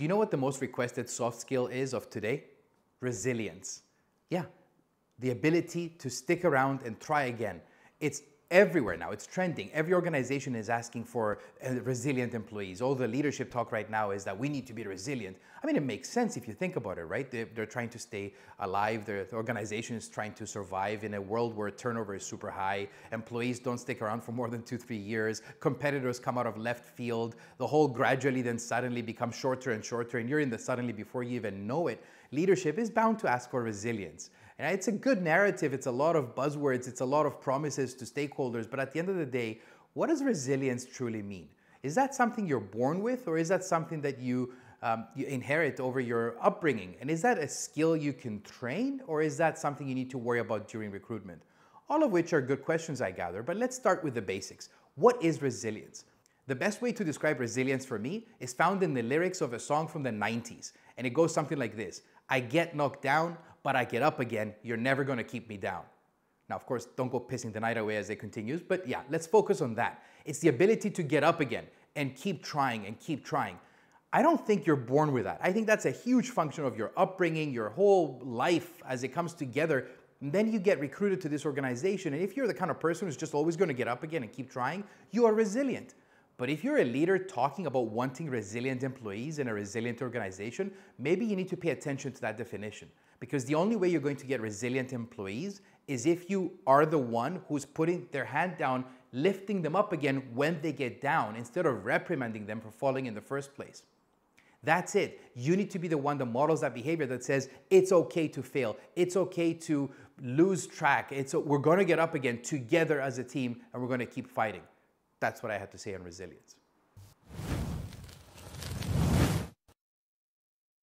Do you know what the most requested soft skill is of today? Resilience. Yeah, the ability to stick around and try again. It's everywhere now. It's trending. Every organization is asking for uh, resilient employees. All the leadership talk right now is that we need to be resilient. I mean, it makes sense if you think about it, right? They're, trying to stay alive. Their, the organization is trying to survive in a world where turnover is super high. Employees don't stick around for more than two, three years. Competitors come out of left field. The whole gradually then suddenly becomes shorter and shorter, and you're in the suddenly before you even know it. Leadership is bound to ask for resilience. And it's a good narrative, it's a lot of buzzwords, it's a lot of promises to stakeholders, but at the end of the day, what does resilience truly mean? Is that something you're born with, or is that something that you, um, you inherit over your upbringing? And is that a skill you can train, or is that something you need to worry about during recruitment? All of which are good questions, I gather, but let's start with the basics. What is resilience? The best way to describe resilience for me is found in the lyrics of a song from the 90s, and it goes something like this I get knocked down, but I get up again. You're never going to keep me down. Now, of course, don't go pissing the night away as it continues, but yeah, let's focus on that. It's the ability to get up again and keep trying and keep trying. I don't think you're born with that. I think that's a huge function of your upbringing, your whole life as it comes together. And then you get recruited to this organization. And if you're the kind of person who's just always going to get up again and keep trying, you are resilient. But if you're a leader talking about wanting resilient employees in a resilient organization, maybe you need to pay attention to that definition. Because the only way you're going to get resilient employees is if you are the one who's putting their hand down, lifting them up again when they get down, instead of reprimanding them for falling in the first place. That's it. You need to be the one that models that behavior that says it's okay to fail. It's okay to lose track. It's we're going to get up again together as a team and we're going to keep fighting. That's what I had to say on resilience.